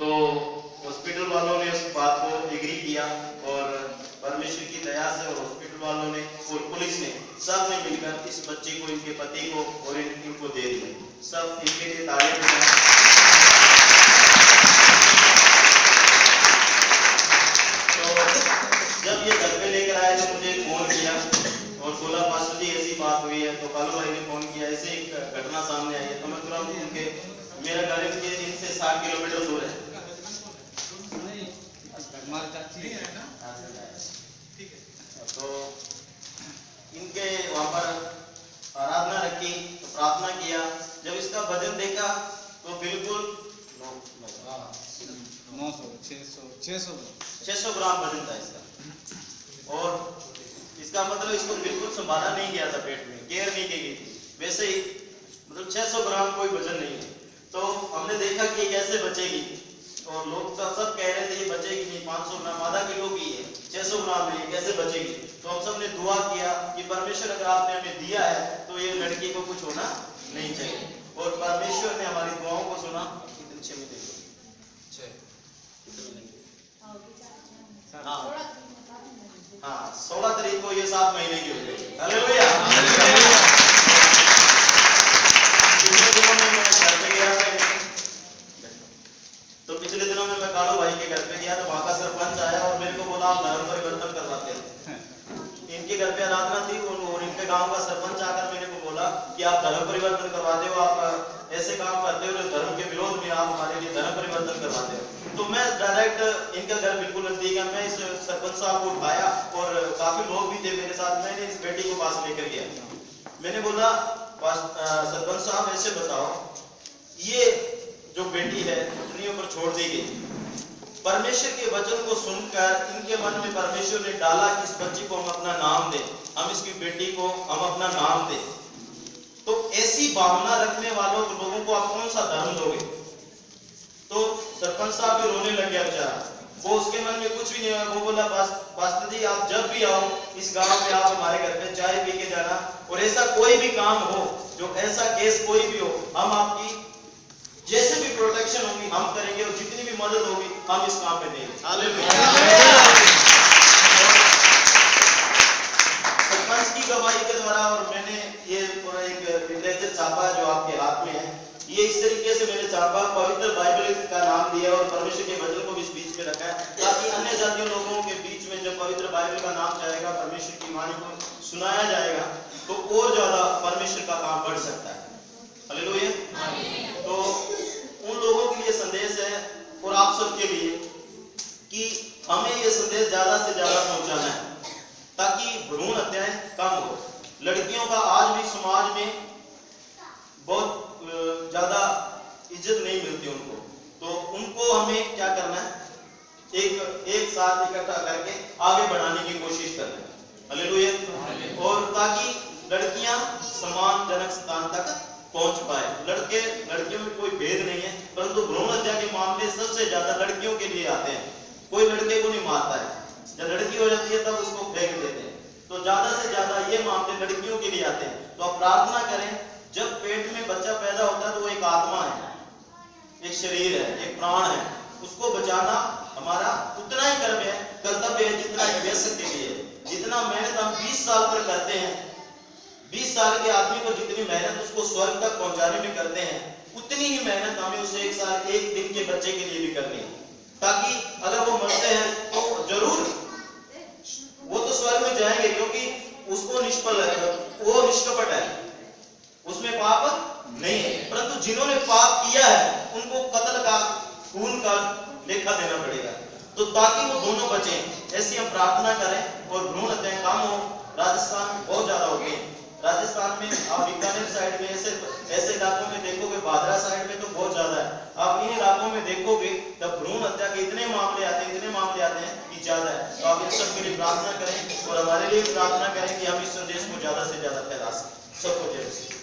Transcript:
तो हॉस्पिटल वालों ने उस बात को एग्री किया और परमेश्वर की दया से और हॉस्पिटल वालों ने और पुलिस ने सबने मिलकर इस बच्चे को इनके पति को और इन, इनको दे दिया। सब इनके लिए बजाएँ तो जब ये घर पे लेकर आए तो मुझे फ़ोन किया और बोला मास्टर जी ऐसी बात हुई है। तो कालू भाई ने फ़ोन किया ऐसे एक घटना सामने आई है। तो मैं तुरंत उनके मेरा घर इनके इनसे साठ किलोमीटर दूर है। हमारी चाची तो इनके वहाँ पर आराधना रखी तो प्रार्थना किया। जब इसका वज़न देखा तो बिल्कुल नौ सौ छः सौ छः सौ ग्राम। वज़न था इसका। और इसका मतलब इसको बिल्कुल संभाला नहीं गया था पेट में केयर नहीं की गई थी। वैसे ही मतलब 600 ग्राम कोई वज़न नहीं है। तो हमने देखा कि कैसे बचेगी। और लोग तो सब कह रहे थे, ये बचेगी नहीं 500 ग्राम आधा किलो की है 600 ग्राम है कैसे बचेगी? तो हम सबने दुआ किया कि परमेश्वर अगर आपने हमें दिया है तो ये लड़की को कुछ होना नहीं चाहिए। और परमेश्वर ने हमारी दुआओं को सुना, कितने छह में हाँ। हाँ सोलह तारीख को ये सात महीने की हो गई हालेलुया पिछले दिनों में मैं घर पे गया था तो पिछले दिनों में मैं कालू भाई के घर पे गया तो वहाँ का सरपंच आया और मेरे को बोला आप धर्म परिवर्तन करवाते हैं इनके घर पे आराधना थी और और इनके गाँव का सरपंच आकर मेरे को बोला कि आप धर्म परिवर्तन करवाते हो आप ऐसे काम करते हो जो धर्म के विरोध में आप हमारे लिए धर्म परिवर्तन करवाते हो तो मैं डायरेक्ट इनका घर बिल्कुल नज़दीक है, मैं इस सरपंच साहब को उठाया और काफ़ी लोग भी थे मेरे साथ, मैंने इस बेटी को पास लेकर गया। मैंने बोला सरपंच साहब, ऐसे बताओ, ये जो बेटी है पत्नियों पर छोड़ दी गई। परमेश्वर के वचन को सुनकर इनके मन में परमेश्वर ने डाला कि इस बच्ची को हम अपना नाम दें हम इसकी बेटी को हम अपना नाम दें। तो ऐसी भावना रखने वालों लोगों को आप कौन सा धर्म दोगे? तो सरपंच साहब भी रोने लग गया बेचारा। वो उसके मन में कुछ भी नहीं आया वो बोला पास, पास्टर जी आप जब भी आओ इस गाँव में आप हमारे घर पे चाय पी के जाना और ऐसा कोई भी काम हो जो ऐसा केस कोई भी हो हम आपकी जैसे भी प्रोटेक्शन होगी हम करेंगे और जितनी भी मदद होगी हम इस काम में देंगे। सरपंच की गवाही के द्वारा और मैंने ये पूरा एक लिटरेचर छापा जो आपके हाथ में है ये इस तरीके से मैंने छापा पवित्र बाइबल का नाम दिया और परमेश्वर के वचन को भी इस बीच में रखा है ताकि अन्य जातियों लोगों के बीच में जब पवित्र बाइबल का नाम जाएगा परमेश्वर की वाणी को सुनाया जाएगा तो और ज़्यादा परमेश्वर का काम बढ़ सकता है हालेलुया तो उन लोगों के लिए संदेश है और आप सबके लिए कि हमें ये संदेश ज़्यादा से ज़्यादा पहुंचाना है ताकि भ्रूण हत्याएँ कम हो। लड़कियों का आज भी समाज में बहुत ज़्यादा इज़्ज़त नहीं मिलती उनको। तो उनको हमें क्या करना है? एक एक साथ इकट्ठा करके आगे बढ़ाने की कोशिश करना है। हालेलुया। और ताकि लड़कियाँ सम्मानजनक स्थान तक पहुँच पाए। लड़के लड़कियों में कोई भेद नहीं है परंतु भ्रूण हत्या के मामले सबसे ज़्यादा लड़कियों के लिए आते हैं। कोई लड़के को नहीं मारता है। जब लड़की हो जाती है, तब उसको फेंक देते हैं। तो ज़्यादा से ज़्यादा ये मामले लड़कियों के लिए आते हैं। तो आप प्रार्थना करें, जब पेट में बच्चा पैदा होता है तो वो एक आत्मा है, एक शरीर है, एक प्राण है। उसको बचाना हमारा उतना ही कर्म है, कर्तव्य है जितना एक वयस्क के लिए। जितना मेहनत हम 20 साल पर करते हैं 20 साल के आदमी को जितनी मेहनत उसको स्वर्ग तक पहुँचाने में करते हैं, उतनी ही मेहनत हमें उस एक साल, एक दिन के बच्चे के लिए भी करनी है। ताकि अगर वो मरते हैं तो ज़रूर वो तो स्वर्ग में जाएँगे क्योंकि उसको निष्फल है, वो निष्कपट है। उसमें पाप नहीं है। परंतु जिन्होंने पाप किया है, उनको कत्ल का, खून का लेखा देना पड़ेगा। तो ताकि वो दोनों बचे, ऐसी हम प्रार्थना करें और भ्रूण हत्याएँ कम हो, राजस्थान में बहुत ज़्यादा है राजस्थान में, आप बीकानेर साइड में, ऐसे ऐसे इलाकों में देखोगे, बादरा साइड में तो बहुत ज़्यादा है। आप इन इलाकों में देखोगे तब भ्रूण हत्या के इतने मामले आते हैं, इतने मामले आप इन के लिए प्रार्थना करें और हमारे लिए प्रार्थना करें कि हम इस संदेश को ज़्यादा से ज़्यादा फैला सकें। सबको जय मसीह